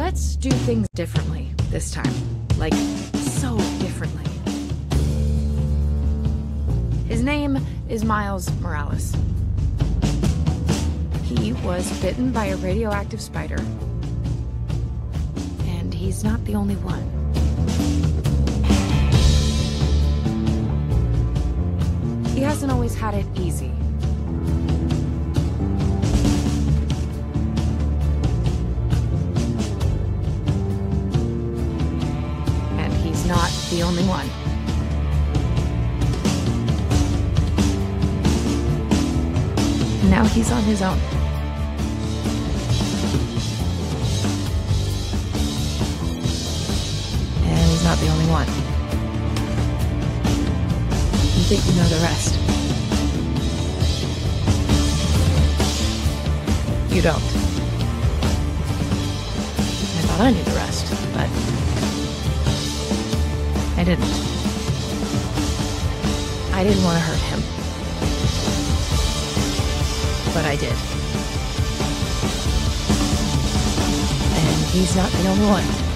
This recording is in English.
Let's do things differently this time. Like, so differently. His name is Miles Morales. He was bitten by a radioactive spider. And he's not the only one. He hasn't always had it easy. Not the only one. Now he's on his own. And he's not the only one. You think you know the rest. You don't. I thought I knew the rest, but I didn't. I didn't want to hurt him. But I did. And he's not the only one.